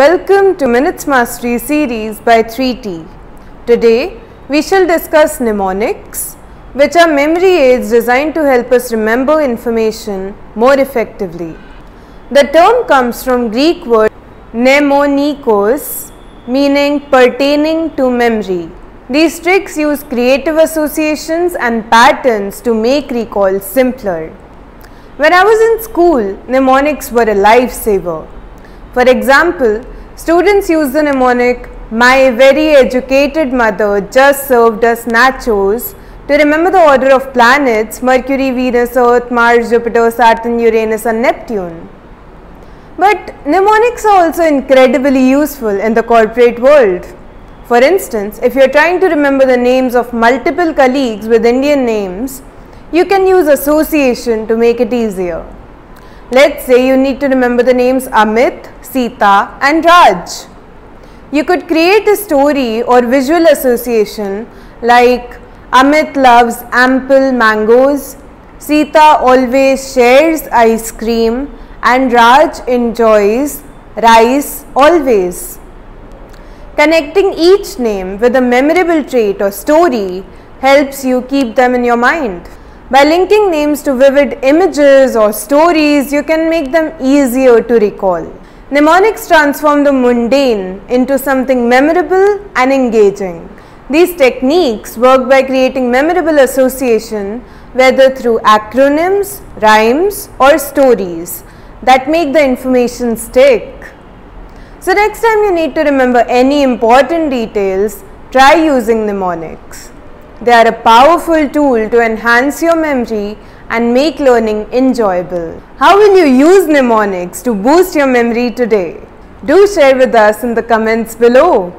Welcome to Minutes Mastery series by 3T. Today we shall discuss mnemonics, which are memory aids designed to help us remember information more effectively. The term comes from Greek word mnemonikos, meaning pertaining to memory. These tricks use creative associations and patterns to make recall simpler. When I was in school, mnemonics were a lifesaver. For example, students use the mnemonic My very educated mother just served us nachos to remember the order of planets Mercury, Venus, Earth, Mars, Jupiter, Saturn, Uranus and Neptune. But mnemonics are also incredibly useful in the corporate world. For instance, if you are trying to remember the names of multiple colleagues with Indian names, you can use association to make it easier. Let's say you need to remember the names Amit, Sita and Raj. You could create a story or visual association like Amit loves ample mangoes, Sita always shares ice cream and Raj enjoys rice always. Connecting each name with a memorable trait or story helps you keep them in your mind. By linking names to vivid images or stories, you can make them easier to recall. Mnemonics transform the mundane into something memorable and engaging. These techniques work by creating memorable association whether through acronyms, rhymes or stories that make the information stick. So next time you need to remember any important details, try using mnemonics. They are a powerful tool to enhance your memory and make learning enjoyable. How will you use mnemonics to boost your memory today? Do share with us in the comments below.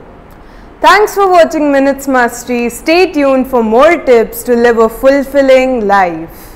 Thanks for watching Minutes Mastery. Stay tuned for more tips to live a fulfilling life.